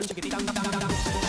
dan chikiti dan dan dan dan